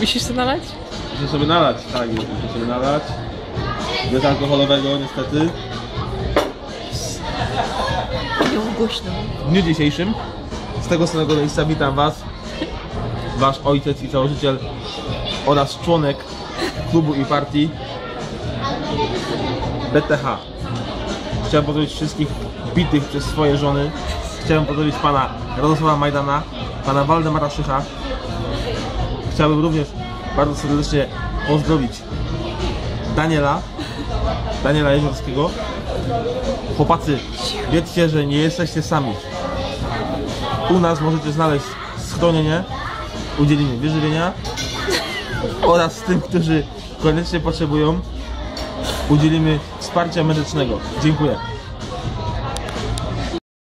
Musisz to nalać? Muszę sobie nalać, tak, muszę sobie nalać. Bezalkoholowego niestety. Ją głośno. W dniu dzisiejszym z tego samego miejsca witam Was, Wasz ojciec i założyciel oraz członek klubu i partii BTH. Chciałem pozdrowić wszystkich bitych przez swoje żony. Chciałem pozdrowić pana Radosława Majdana, pana Waldemara Szycha. Chciałbym również bardzo serdecznie pozdrowić Daniela, Daniela Jeziorskiego. Chłopacy, wiedzcie, że nie jesteście sami. U nas możecie znaleźć schronienie, udzielimy wyżywienia oraz tym, którzy koniecznie potrzebują, udzielimy wsparcia medycznego. Dziękuję.